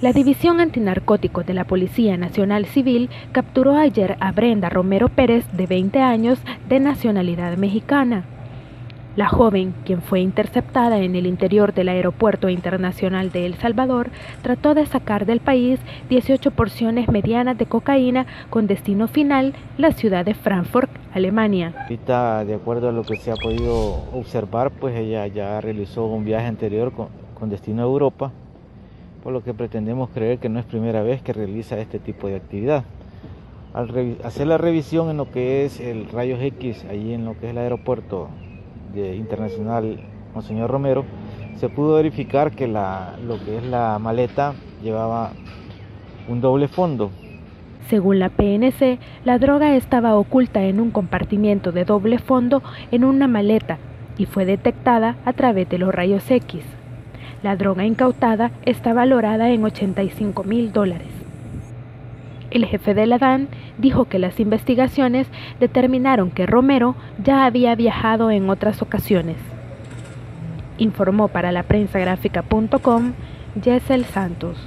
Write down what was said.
La División Antinarcóticos de la Policía Nacional Civil capturó ayer a Brenda Romero Pérez, de 20 años, de nacionalidad mexicana. La joven, quien fue interceptada en el interior del Aeropuerto Internacional de El Salvador, trató de sacar del país 18 porciones medianas de cocaína con destino final la ciudad de Frankfurt, Alemania. Ahorita, de acuerdo a lo que se ha podido observar, pues ella ya realizó un viaje anterior con, con destino a Europa por lo que pretendemos creer que no es primera vez que realiza este tipo de actividad. Al hacer la revisión en lo que es el rayos X, allí en lo que es el aeropuerto de internacional Monseñor Romero, se pudo verificar que lo que es la maleta llevaba un doble fondo. Según la PNC, la droga estaba oculta en un compartimiento de doble fondo en una maleta y fue detectada a través de los rayos X. La droga incautada está valorada en 85 mil dólares. El jefe de la DAN dijo que las investigaciones determinaron que Romero ya había viajado en otras ocasiones. Informó para la prensa gráfica.com Jessel Santos.